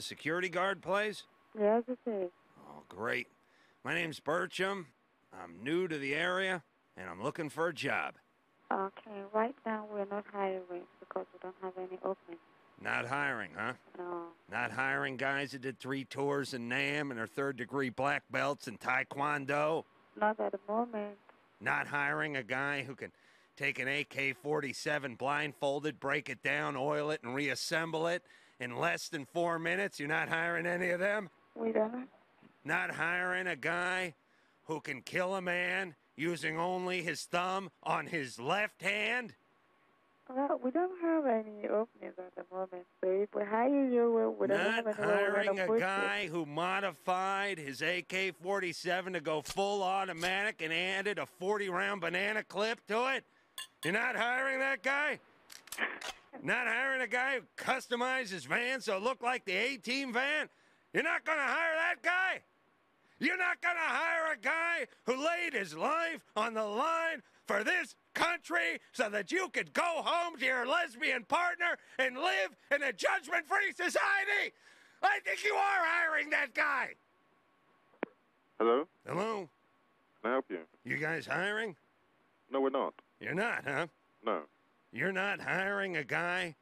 a security guard place? Yes, it is. Oh, great. My name's Bertram. I'm new to the area, and I'm looking for a job. Okay, right now we're not hiring because we don't have any openings. Not hiring, huh? No. Not hiring guys that did three tours in NAM and are third degree black belts in Taekwondo? Not at the moment. Not hiring a guy who can take an AK 47 blindfolded, break it down, oil it, and reassemble it in less than four minutes? You're not hiring any of them? We don't. Not hiring a guy who can kill a man using only his thumb on his left hand? Well, we don't have any openings at the moment. So if we hire you, we, don't Not have anywhere we're hiring a guy who modified his AK 47 to go full automatic and added a 40 round banana clip to it? You're not hiring that guy? Not hiring a guy who customized his van so it looked like the A team van? You're not gonna hire that guy? You're not gonna hire a guy who laid his life on the line for this country so that you could go home to your lesbian partner and live in a judgment free society? I think you are hiring that guy. Hello? Hello? Can I help you? You guys hiring? No, we're not. You're not, huh? No. You're not hiring a guy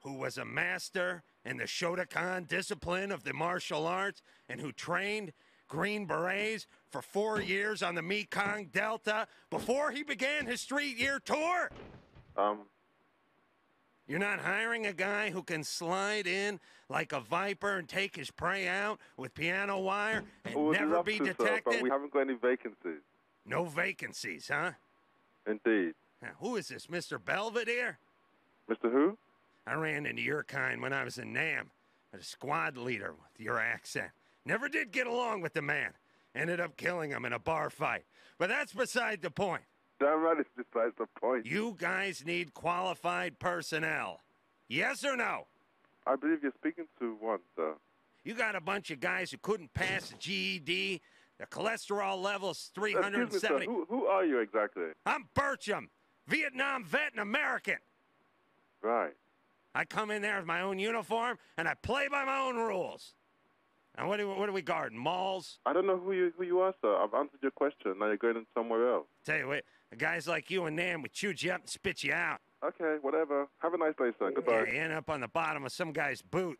who was a master in the Shotokan discipline of the martial arts and who trained Green Berets for four years on the Mekong Delta before he began his street year tour? Um, You're not hiring a guy who can slide in like a viper and take his prey out with piano wire and never be to, sir, detected? but we haven't got any vacancies. No vacancies, huh? Indeed. Who is this, Mr. Belvedere? Mr. Who? I ran into your kind when I was in Nam, a squad leader with your accent. Never did get along with the man. Ended up killing him in a bar fight. But that's beside the point. Damn right it's besides the point. You guys need qualified personnel. Yes or no? I believe you're speaking to one, sir. You got a bunch of guys who couldn't pass the GED. Their cholesterol level's 370. Excuse me, sir. 370. Who, who are you exactly? I'm Birchum, Vietnam vet and American. Right. I come in there with my own uniform and I play by my own rules. Now, what do, what do we guard? Malls? I don't know who you who you are, sir. I've answered your question. Now you're going somewhere else. Tell you what, guys like you and Nam, would chew you up and spit you out. Okay, whatever. Have a nice day, sir. Goodbye. Yeah, you end up on the bottom of some guy's boot.